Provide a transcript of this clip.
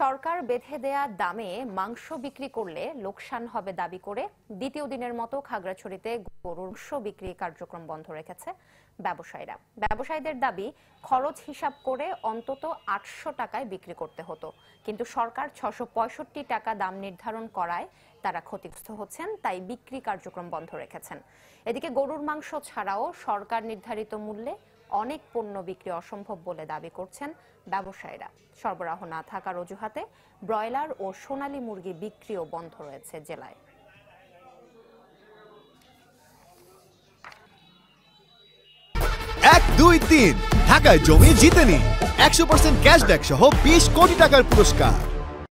সরকার বেঁধে দেয়া দামে মাংস বিক্রি করলে লোকসান হবে দাবি করে দ্বিতীয় দিনের মতো খাগড়াছড়িতে গরুর মাংস বিক্রি কার্যক্রম বন্ধ রেখেছে ব্যবসায়ীরা। ব্যবসায়ীদের দাবি, খরচ হিসাব করে অন্তত আটশো টাকায় বিক্রি করতে হতো। কিন্তু সরকার ছশো টাকা দাম নির্ধারণ করায় তারা ক্ষতিগ্রস্ত হচ্ছেন, তাই বিক্রি কার্যক্রম বন্ধ রেখেছেন। এদিকে গরুর মাংস ছাড়াও সরকার নির্ধারিত মূল্যে অনেক পণ্য বিক্রি অসম্ভব বলে দাবি করছেন ব্যবসায়ীরা। সরবরাহ না থাকার অজুহাতে ব্রয়লার ও সোনালী মুরগি বিক্রিও বন্ধ রয়েছে জেলায়। এক, দুই, তিন। ঢাকায় জমি জিতে নিন একশো পার্সেন্ট ক্যাশব্যাক সহ বিশ কোটি টাকার পুরস্কার।